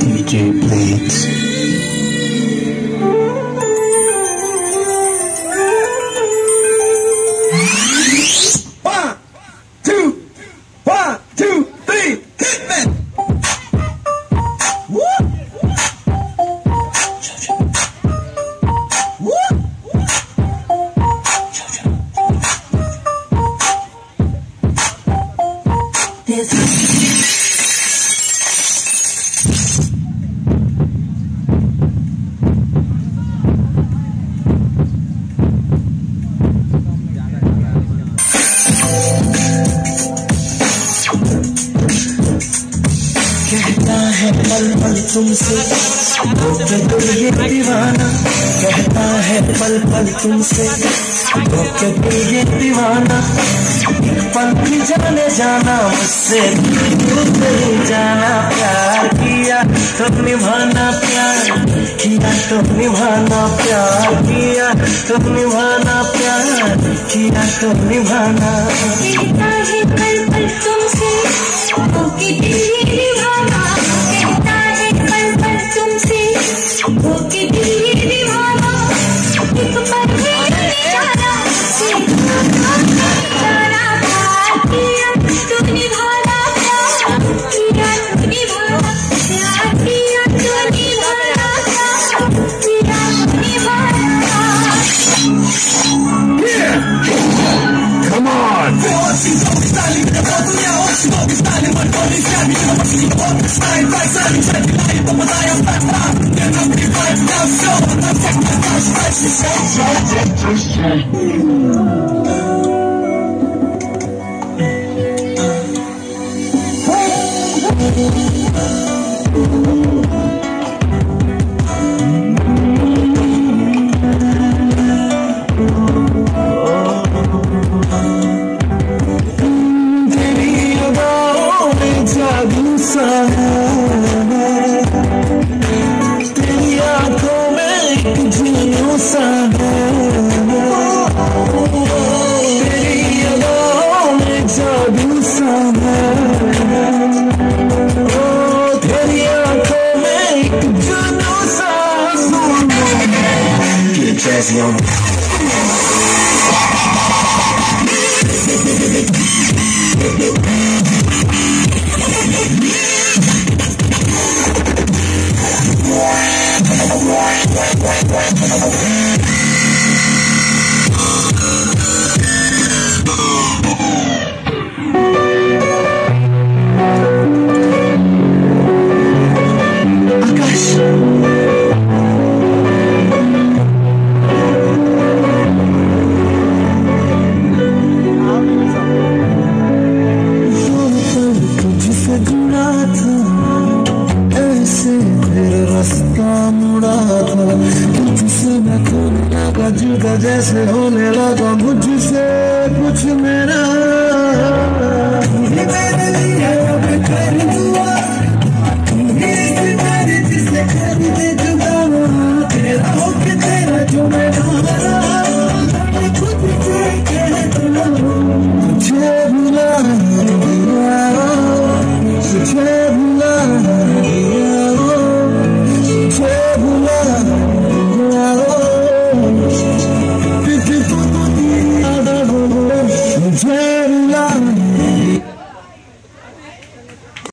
DJ Blades. पल पल तुमसे। धोखे ये दीवाना। कहता है पल पल तुमसे। धोखे ये दीवाना। एक पल भी जाने जाना, मुझसे दूर नहीं जाना। प्यार किया तो निभाना प्यार, किया तो निभाना प्यार, किया तो निभाना प्यार, किया तो निभाना। you. Ani patroli z We nie ma maszyni pod Stajn, tak sami, że ty daje, to podaję spać Mam, nie mam zo mam wsią Mam jak na kasz, weź się Cześć, cześć, cześć, cześć ocasión. तुझसे मैं खोने लगा जुदा जैसे होने लगा मुझसे कुछ मेरा